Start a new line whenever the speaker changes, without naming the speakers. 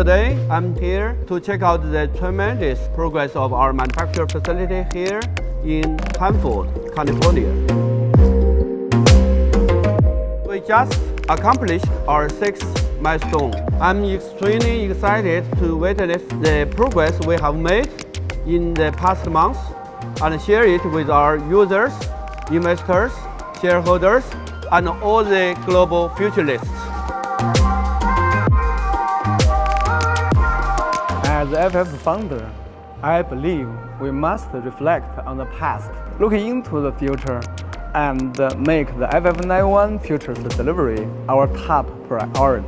Today, I'm here to check out the tremendous progress of our manufacturing facility here in Hanford, California. We just accomplished our sixth milestone. I'm extremely excited to witness the progress we have made in the past months and share it with our users, investors, shareholders, and all the global futurists.
FF founder, I believe we must reflect on the past, look into the future, and make the FF91 future delivery our top priority.